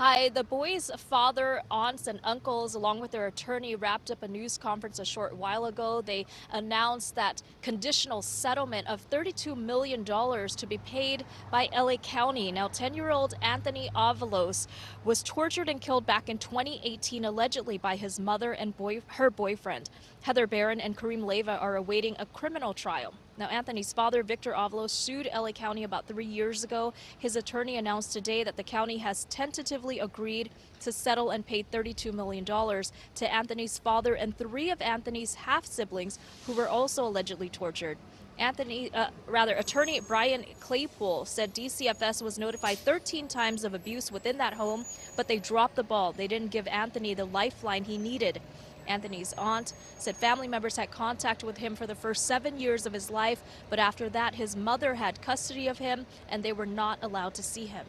Hi, the boys' father, aunts, and uncles, along with their attorney, wrapped up a news conference a short while ago. They announced that conditional settlement of $32 million to be paid by LA County. Now, 10 year old Anthony Avalos was tortured and killed back in 2018, allegedly by his mother and boy, her boyfriend. Heather Barron and Kareem Leiva are awaiting a criminal trial. Now, Anthony's father, Victor Avalos, sued LA County about three years ago. His attorney announced today that the county has tentatively agreed to settle and pay $32 million to Anthony's father and three of Anthony's half siblings who were also allegedly tortured. Anthony, uh, rather, attorney Brian Claypool said DCFS was notified 13 times of abuse within that home, but they dropped the ball. They didn't give Anthony the lifeline he needed. Anthony's aunt said family members had contact with him for the first seven years of his life, but after that, his mother had custody of him and they were not allowed to see him.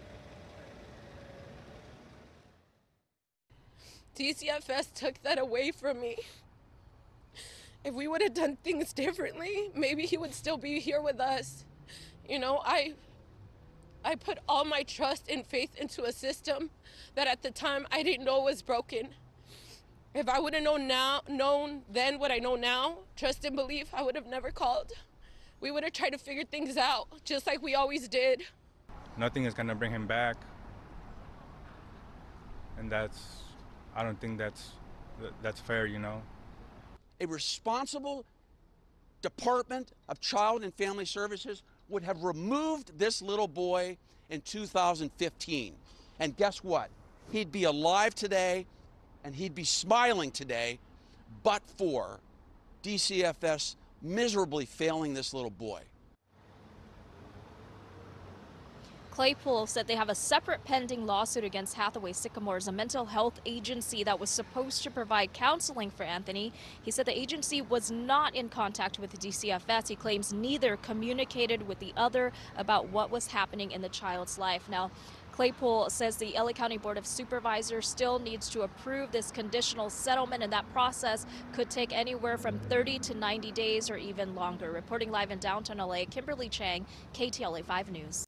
DCFS took that away from me. If we would have done things differently, maybe he would still be here with us. You know, I I put all my trust and faith into a system that at the time I didn't know was broken. If I would have known now, known then what I know now, trust and belief, I would have never called. We would have tried to figure things out, just like we always did. Nothing is gonna bring him back, and that's, I don't think that's that's fair, you know. A responsible Department of Child and Family Services would have removed this little boy in 2015. And guess what? He'd be alive today and he'd be smiling today, but for DCFS miserably failing this little boy. Claypool said they have a separate pending lawsuit against Hathaway Sycamores, a mental health agency that was supposed to provide counseling for Anthony. He said the agency was not in contact with DCFS. He claims neither communicated with the other about what was happening in the child's life. Now, Claypool says the LA County Board of Supervisors still needs to approve this conditional settlement, and that process could take anywhere from 30 to 90 days or even longer. Reporting live in downtown LA, Kimberly Cheng, KTLA 5 News.